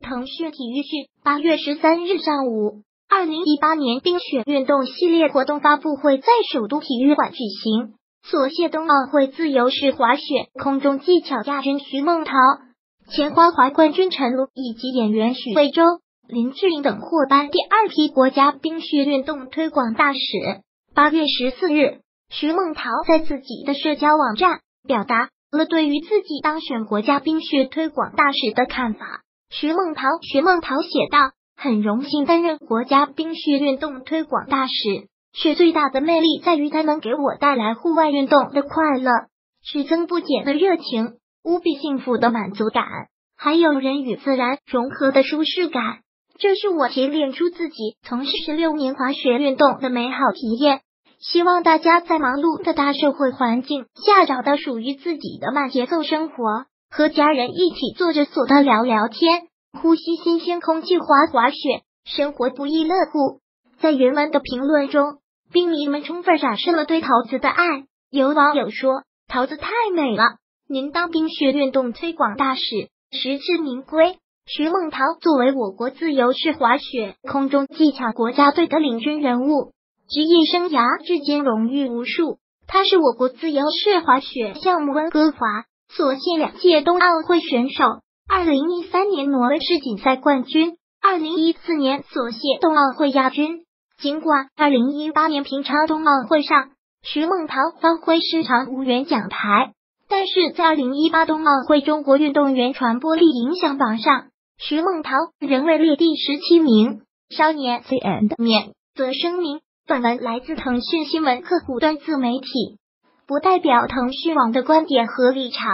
腾讯体育讯八月十三日上午。二零一八年冰雪运动系列活动发布会在首都体育馆举行。索谢冬奥会自由式滑雪空中技巧亚军徐梦桃前花滑冠军陈露以及演员许慧洲林志颖等获颁第二批国家冰雪运动推广大使。八月十四日徐梦桃在自己的社交网站表达了对于自己当选国家冰雪推广大使的看法，徐梦桃徐梦桃写道：“很荣幸担任国家冰雪运动推广大使，雪最大的魅力在于它能给我带来户外运动的快乐，是增不减的热情，无比幸福的满足感，还有人与自然融合的舒适感，这是我提炼出自己从事十六年滑雪运动的美好体验。”希望大家在忙碌的大社会环境下找到属于自己的慢节奏生活，和家人一起坐着索道聊聊天，呼吸新鲜空气，滑滑雪，生活不亦乐乎。在原文的评论中，冰迷们充分展示了对桃子的爱。有网友说：“桃子太美了，您当冰雪运动推广大使，实至名归。”徐梦桃作为我国自由式滑雪空中技巧国家队的领军人物。职业生涯至今荣誉无数，他是我国自由式滑雪项目温哥华、索契两届冬奥会选手，二零一三年挪威世锦赛冠军，二零一四年索契冬奥会亚军。尽管二零一八年平昌冬奥会上徐梦桃发挥失常无缘奖牌，但是在二零一八冬奥会中国运动员传播力影响榜上，徐梦桃仍位列第十七名。少年 C and 免责声明。本文来自腾讯新闻客户端自媒体，不代表腾讯网的观点和立场。